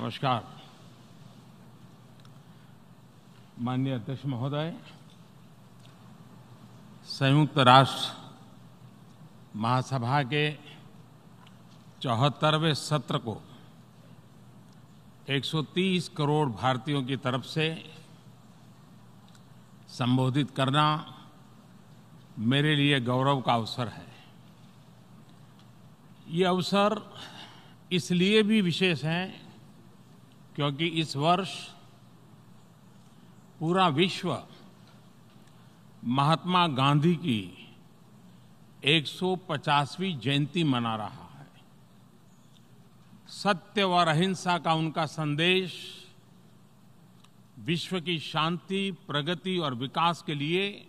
नमस्कार। माननीय अध्यक्ष महोदय, संयुक्त राष्ट्र महासभा के चौहत्तरवें सत्र को 130 करोड़ भारतीयों की तरफ़ से संबोधित करना मेरे लिए गौरव का अवसर है। ये अवसर इसलिए भी विशेष है क्योंकि इस वर्ष पूरा विश्व महात्मा गांधी की 150वीं जयंती मना रहा है। सत्य और अहिंसा का उनका संदेश विश्व की शांति, प्रगति और विकास के लिए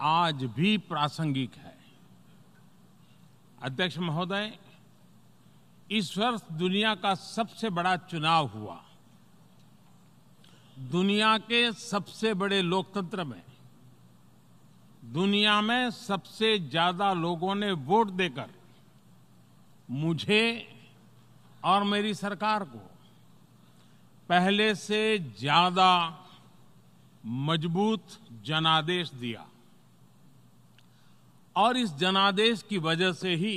आज भी प्रासंगिक है। अध्यक्ष महोदय इस वर्ष दुनिया का सबसे बड़ा चुनाव हुआ। दुनिया के सबसे बड़े लोकतंत्र में, दुनिया में सबसे ज़्यादा लोगों ने वोट देकर मुझे और मेरी सरकार को पहले से ज़्यादा मज़बूत जनादेश दिया। और इस जनादेश की वजह से ही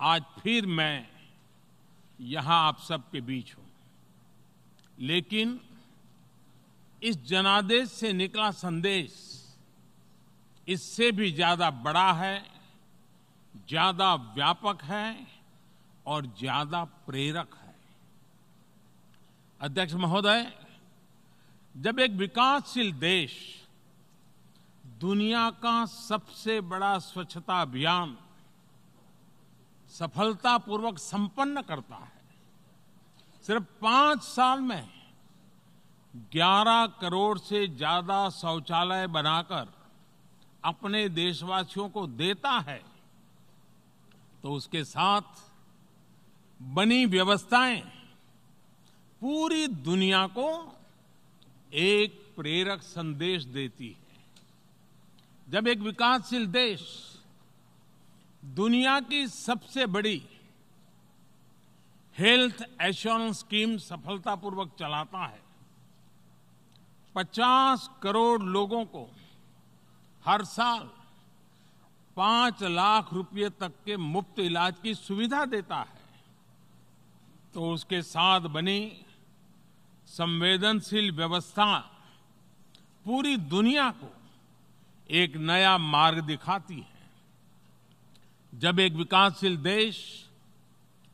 आज फिर मैं यहाँ आप सबके बीच हूँ। लेकिन इस जनादेश से निकला संदेश इससे भी ज़्यादा बड़ा है, ज़्यादा व्यापक है और ज़्यादा प्रेरक है। अध्यक्ष महोदय, जब एक विकासशील देश दुनिया का सबसे बड़ा स्वच्छता अभियान सफलतापूर्वक संपन्न करता है। सिर्फ़ पाँच साल में 11 करोड़ से ज़्यादा शौचालय बनाकर अपने देशवासियों को देता है तो उसके साथ बनी व्यवस्थाएँ पूरी दुनिया को एक प्रेरक संदेश देती है। जब एक विकासशील देश दुनिया की सबसे बड़ी हेल्थ एश्योरेंस स्कीम सफलतापूर्वक चलाता है। 50 करोड़ लोगों को हर साल पाँच लाख रुपए तक के मुफ़्त इलाज की सुविधा देता है। तो उसके साथ बनी संवेदनशील व्यवस्था पूरी दुनिया को एक नया मार्ग दिखाती है। जब एक विकासशील देश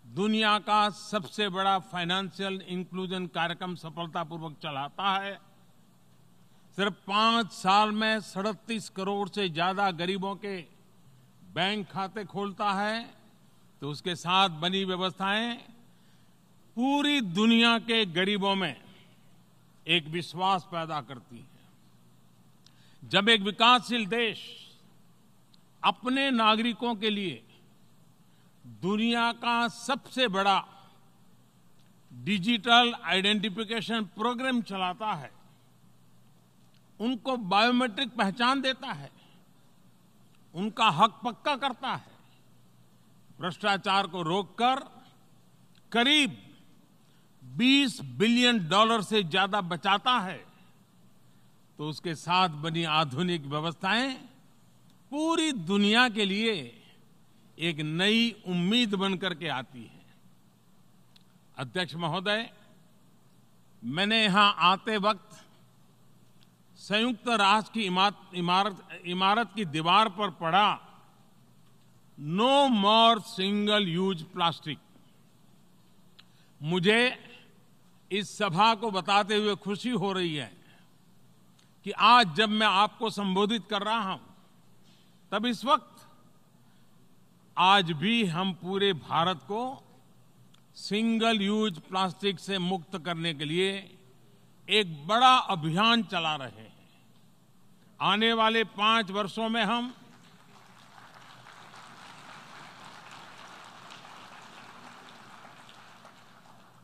दुनिया का सबसे बड़ा फाइनेंशियल इंक्लूजन कार्यक्रम सफलतापूर्वक चलाता है, सिर्फ़ पाँच साल में सड़तीस करोड़ से ज़्यादा गरीबों के बैंक खाते खोलता है तो उसके साथ बनी व्यवस्थाएँ पूरी दुनिया के गरीबों में एक विश्वास पैदा करती है। जब एक विकासशील देश अपने नागरिकों के लिए दुनिया का सबसे बड़ा डिजिटल आइडेंटिफिकेशन प्रोग्राम चलाता है। उनको बायोमेट्रिक पहचान देता है। उनका हक पक्का करता है। भ्रष्टाचार को रोककर करीब 20 बिलियन डॉलर से ज़्यादा बचाता है। तो उसके साथ बनी आधुनिक व्यवस्थाएँ पूरी दुनिया के लिए एक नई उम्मीद बनकर के आती है। अध्यक्ष महोदय, मैंने यहाँ आते वक्त संयुक्त राष्ट्र की इमारत इमारत इमारत की दीवार पर पड़ा no more single use plastic मुझे इस सभा को बताते हुए खुशी हो रही है कि आज जब मैं आपको संबोधित कर रहा हूँ तब इस वक्त आज भी हम पूरे भारत को सिंगल यूज़ प्लास्टिक से मुक्त करने के लिए एक बड़ा अभियान चला रहे हैं। आने वाले पाँच वर्षों में हम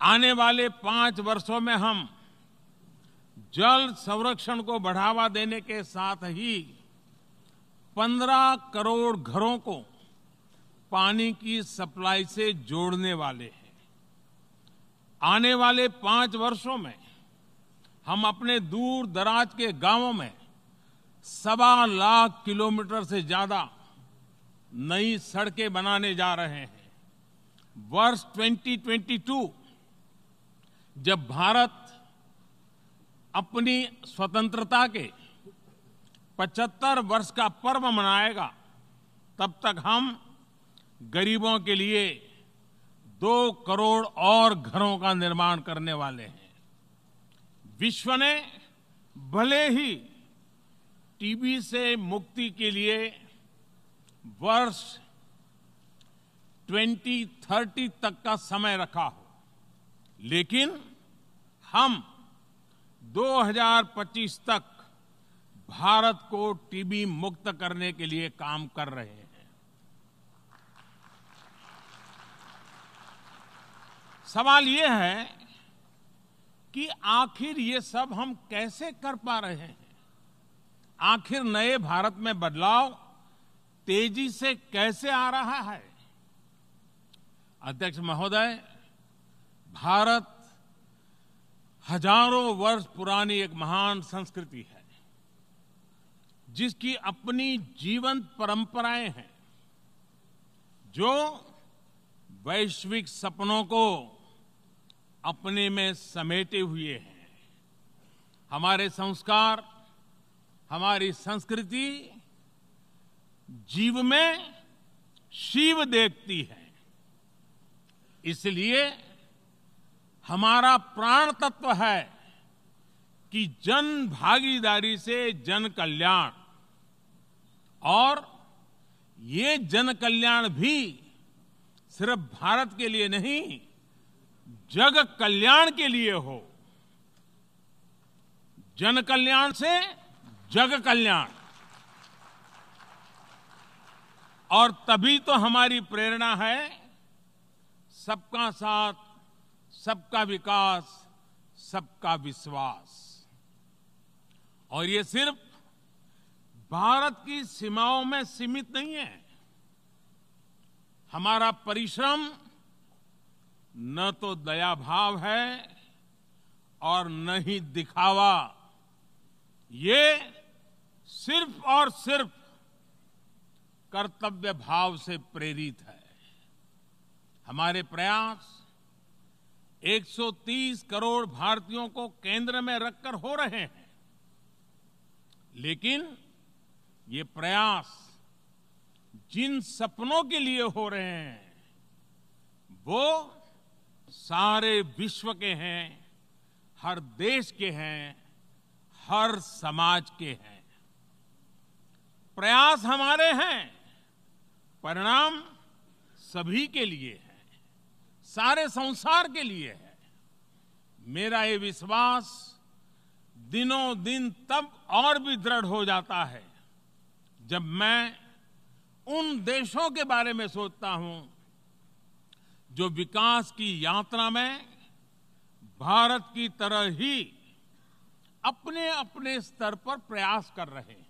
आने वाले पाँच वर्षों में हम जल संरक्षण को बढ़ावा देने के साथ ही पंद्रह करोड़ घरों को पानी की सप्लाई से जोड़ने वाले हैं। आने वाले पाँच वर्षों में हम अपने दूर दराज के गाँवों में सवा लाख किलोमीटर से ज़्यादा नई सड़कें बनाने जा रहे हैं। वर्ष 2022 जब भारत अपनी स्वतंत्रता के 75 वर्ष का पर्व मनाएगा, तब तक हम गरीबों के लिए दो करोड़ और घरों का निर्माण करने वाले हैं। विश्व ने भले ही टीबी से मुक्ति के लिए वर्ष 2030 तक का समय रखा हो, लेकिन हम 2025 तक भारत को टीबी मुक्त करने के लिए काम कर रहे हैं। सवाल ये है कि आखिर ये सब हम कैसे कर पा रहे हैं? आखिर नए भारत में बदलाव तेज़ी से कैसे आ रहा है? अध्यक्ष महोदय, भारत हज़ारों वर्ष पुरानी एक महान संस्कृति है। जिसकी अपनी जीवंत परंपराएँ हैं, जो वैश्विक सपनों को अपने में समेटे हुए हैं। हमारे संस्कार, हमारी संस्कृति जीव में शिव देखती है। इसलिए हमारा प्राण तत्व है कि जन भागीदारी से जन कल्याण और ये जन कल्याण भी सिर्फ़ भारत के लिए नहीं, जग कल्याण के लिए हो। जन कल्याण से जग कल्याण। और तभी तो हमारी प्रेरणा है, सबका साथ, सबका विकास, सबका विश्वास। और ये सिर्फ़ भारत की सीमाओं में सीमित नहीं है। हमारा परिश्रम न तो दया भाव है और न ही दिखावा। ये सिर्फ़ और सिर्फ़ कर्तव्य भाव से प्रेरित है। हमारे प्रयास 130 करोड़ भारतीयों को केंद्र में रखकर हो रहे हैं। लेकिन ये प्रयास जिन सपनों के लिए हो रहे हैं, वो सारे विश्व के हैं, हर देश के हैं, हर समाज के हैं। प्रयास हमारे हैं, परिणाम सभी के लिए है, सारे संसार के लिए है। मेरा ये विश्वास दिनों दिन तब और भी दृढ़ हो जाता है जब मैं उन देशों के बारे में सोचता हूँ, जो विकास की यात्रा में भारत की तरह ही अपने अपने स्तर पर प्रयास कर रहे हैं।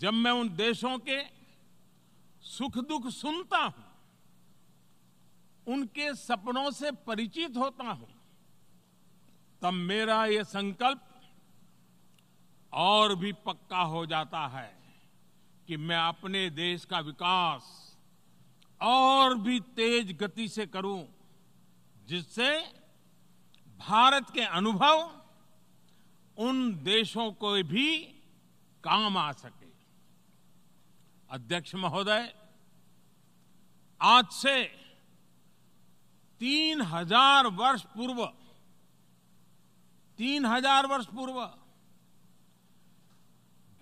जब मैं उन देशों के सुख दुख सुनता हूँ, उनके सपनों से परिचित होता हूँ, तब मेरा ये संकल्प और भी पक्का हो जाता है। कि मैं अपने देश का विकास और भी तेज गति से करूँ, जिससे भारत के अनुभव उन देशों को भी काम आ सके। अध्यक्ष महोदय, आज से तीन हज़ार वर्ष पूर्व, तीन हज़ार वर्ष पूर्व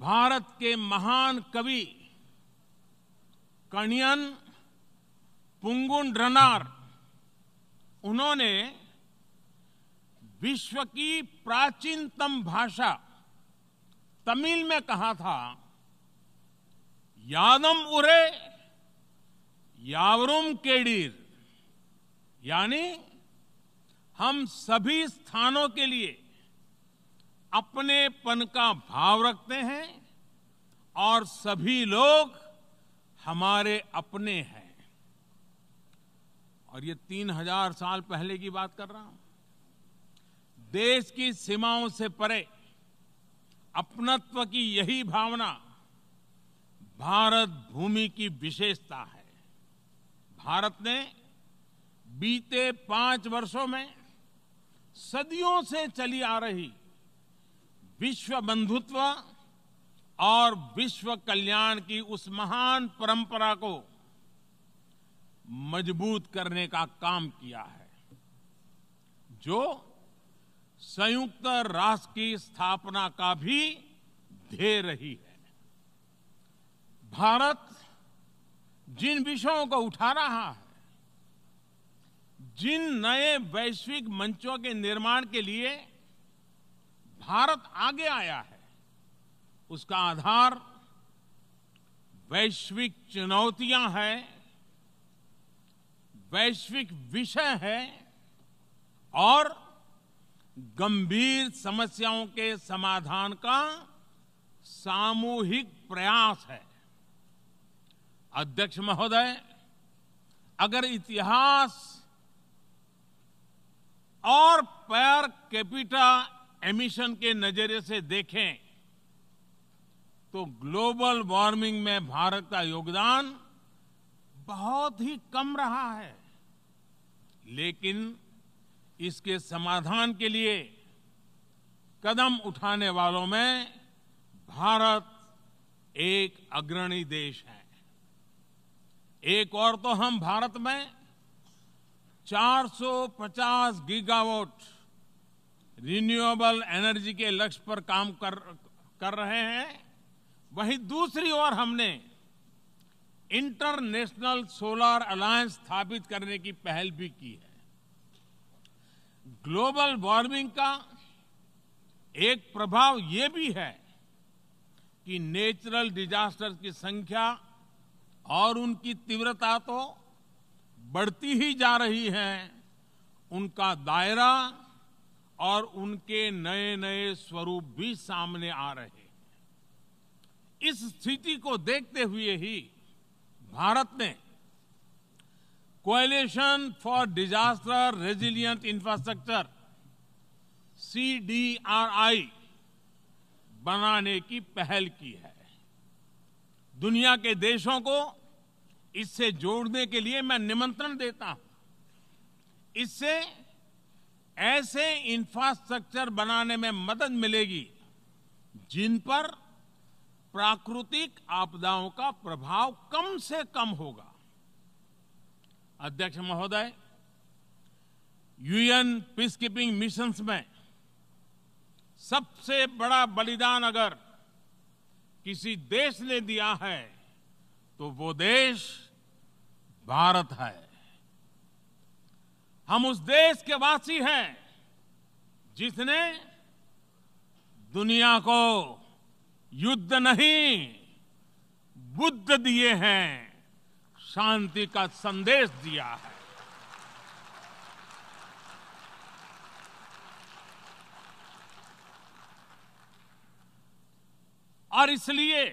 भारत के महान कवि कणियन पुंगुन रनार उन्होंने विश्व की प्राचीनतम भाषा तमिल में कहा था, यादम उरे, यावरुम केडीर। यानी हम सभी स्थानों के लिए अपनेपन का भाव रखते हैं और सभी लोग हमारे अपने हैं। और ये तीन हज़ार साल पहले की बात कर रहा हूँ। देश की सीमाओं से परे अपनत्व की यही भावना भारत भूमि की विशेषता है। भारत ने बीते पाँच वर्षों में सदियों से चली आ रही विश्व बंधुत्व और विश्व कल्याण की उस महान परंपरा को मज़बूत करने का काम किया है, जो संयुक्त राष्ट्र की स्थापना का भी ध्येय रही है। भारत जिन विषयों को उठा रहा है, जिन नए वैश्विक मंचों के निर्माण के लिए भारत आगे आया है, उसका आधार वैश्विक चुनौतियाँ हैं, वैश्विक विषय है और गंभीर समस्याओं के समाधान का सामूहिक प्रयास है। अध्यक्ष महोदय, अगर इतिहास और पर कैपिटा एमिशन के नज़रिए से देखें तो ग्लोबल वार्मिंग में भारत का योगदान बहुत ही कम रहा है। लेकिन इसके समाधान के लिए कदम उठाने वालों में भारत एक अग्रणी देश है। एक और तो हम भारत में 450 गीगावाट रिन्यूएबल एनर्जी के लक्ष्य पर काम कर कर रहे हैं। वहीं दूसरी ओर हमने इंटरनेशनल सोलर अलायंस स्थापित करने की पहल भी की है। ग्लोबल वार्मिंग का एक प्रभाव ये भी है कि नेचुरल डिजास्टर की संख्या और उनकी तीव्रता तो बढ़ती ही जा रही है। उनका दायरा और उनके नए नए स्वरूप भी सामने आ रहे हैं। इस स्थिति को देखते हुए ही भारत ने coalition for disaster resilient infrastructure CDRI बनाने की पहल की है। दुनिया के देशों को इससे जोड़ने के लिए मैं निमंत्रण देता हूँ। इससे ऐसे इंफ्रास्ट्रक्चर बनाने में मदद मिलेगी, जिन पर प्राकृतिक आपदाओं का प्रभाव कम से कम होगा। अध्यक्ष महोदय यूएन पीस कीपिंग मिशंस में सबसे बड़ा बलिदान अगर किसी देश ने दिया है तो वो देश भारत है। हम उस देश के वासी हैं जिसने दुनिया को युद्ध नहीं, बुद्ध दिए हैं, शांति का संदेश दिया है। और इसलिए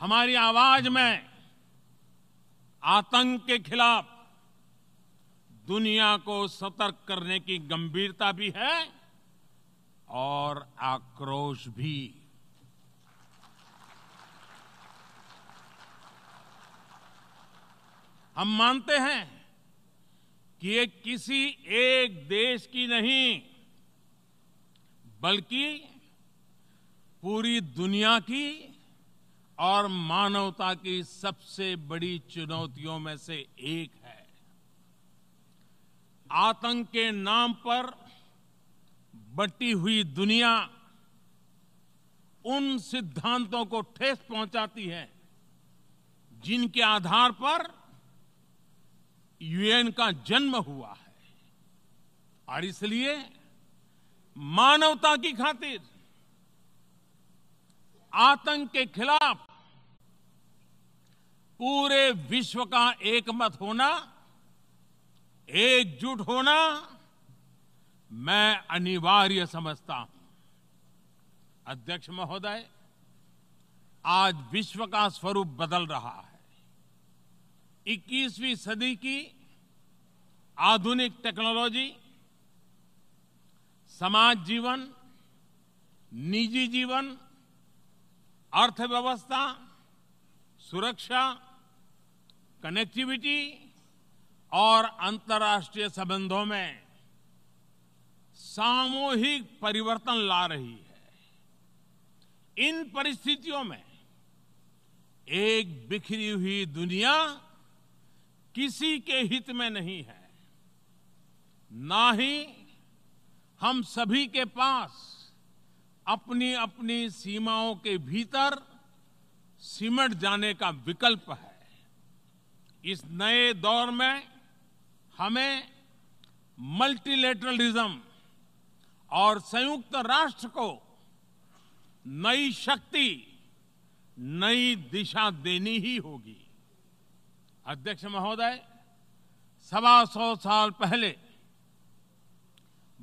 हमारी आवाज़ में आतंक के खिलाफ दुनिया को सतर्क करने की गंभीरता भी है और आक्रोश भी। हम मानते हैं कि ये किसी एक देश की नहीं, बल्कि पूरी दुनिया की और मानवता की सबसे बड़ी चुनौतियों में से एक है। आतंक के नाम पर बटी हुई दुनिया उन सिद्धांतों को ठेस पहुंचाती है, जिनके आधार पर यूएन का जन्म हुआ है। और इसलिए मानवता की खातिर आतंक के खिलाफ पूरे विश्व का एकमत होना एकजुट होना मैं अनिवार्य समझता हूँ। अध्यक्ष महोदय, आज विश्व का स्वरूप बदल रहा है। 21वीं सदी की आधुनिक टेक्नोलॉजी, समाज जीवन, निजी जीवन, अर्थव्यवस्था, सुरक्षा कनेक्टिविटी और अंतर्राष्ट्रीय संबंधों में सामूहिक परिवर्तन ला रही है। इन परिस्थितियों में एक बिखरी हुई दुनिया किसी के हित में नहीं है। ना ही हम सभी के पास अपनी अपनी सीमाओं के भीतर सिमट जाने का विकल्प है। इस नए दौर में हमें मल्टीलेटरलिज्म और संयुक्त राष्ट्र को नई शक्ति, नई दिशा देनी ही होगी। अध्यक्ष महोदय, सवा सौ साल पहले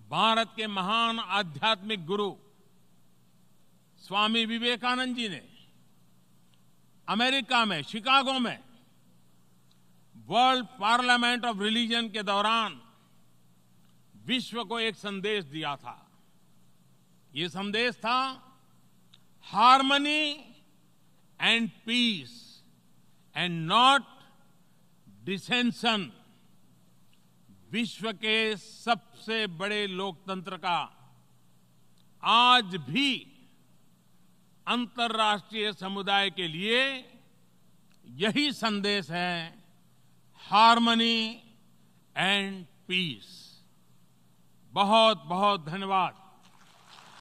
भारत के महान आध्यात्मिक गुरु स्वामी विवेकानंद जी ने अमेरिका में, शिकागो में वर्ल्ड पार्लियामेंट ऑफ़ रिलीजन के दौरान विश्व को एक संदेश दिया था। ये संदेश था, harmony and peace and not dissension विश्व के सबसे बड़े लोकतंत्र का। आज भी अंतर्राष्ट्रीय समुदाय के लिए यही संदेश है हार्मनी एंड पीस। बहुत बहुत धन्यवाद।